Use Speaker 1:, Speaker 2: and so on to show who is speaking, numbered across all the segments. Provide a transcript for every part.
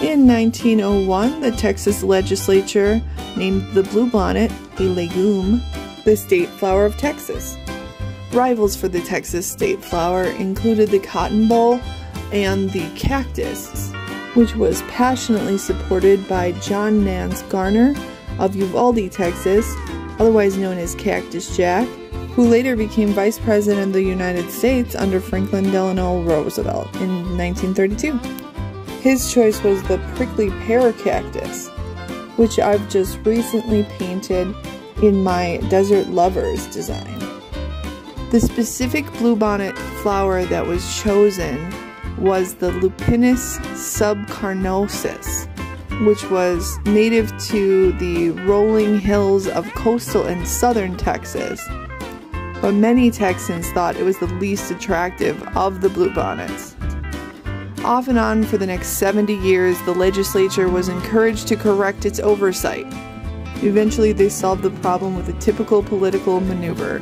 Speaker 1: In 1901, the Texas legislature named the bluebonnet a legume, the state flower of Texas. Rivals for the Texas state flower included the cotton boll and the cactus, which was passionately supported by John Nance Garner of Uvalde, Texas, otherwise known as Cactus Jack, who later became Vice President of the United States under Franklin Delano Roosevelt in 1932. His choice was the prickly pear cactus, which I've just recently painted in my Desert Lovers design. The specific bluebonnet flower that was chosen was the Lupinus subcarnosus, which was native to the rolling hills of coastal and southern Texas. But many Texans thought it was the least attractive of the bluebonnets. Off and on for the next 70 years, the legislature was encouraged to correct its oversight. Eventually, they solved the problem with a typical political maneuver.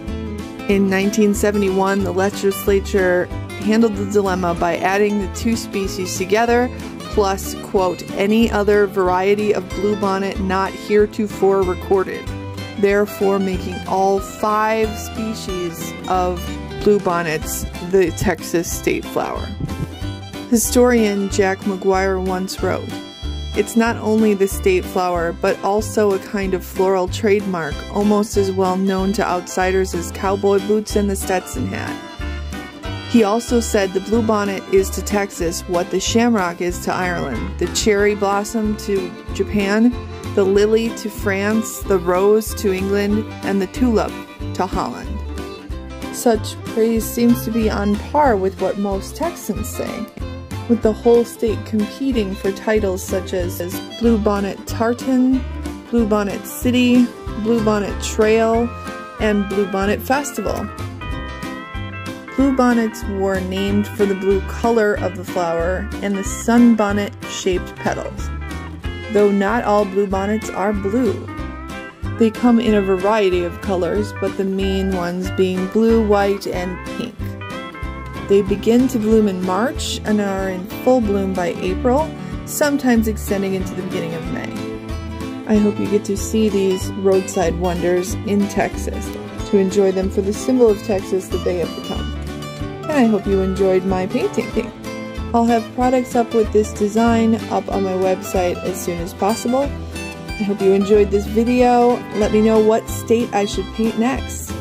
Speaker 1: In 1971, the legislature handled the dilemma by adding the two species together, plus, quote, any other variety of bluebonnet not heretofore recorded, therefore making all five species of bluebonnets the Texas state flower. Historian Jack Maguire once wrote, it's not only the state flower, but also a kind of floral trademark, almost as well known to outsiders as cowboy boots and the Stetson hat. He also said the bluebonnet is to Texas what the shamrock is to Ireland, the cherry blossom to Japan, the lily to France, the rose to England, and the tulip to Holland. Such praise seems to be on par with what most Texans say with the whole state competing for titles such as, Bluebonnet Tartan, Bluebonnet City, Bluebonnet Trail, and Bluebonnet Festival. Bluebonnets were named for the blue color of the flower and the sunbonnet shaped petals, though not all bluebonnets are blue. They come in a variety of colors, but the main ones being blue, white, and pink. They begin to bloom in March and are in full bloom by April, sometimes extending into the beginning of May. I hope you get to see these roadside wonders in Texas, to enjoy them for the symbol of Texas that they have become. And I hope you enjoyed my painting. I'll have products up with this design up on my website as soon as possible. I hope you enjoyed this video. Let me know what state I should paint next.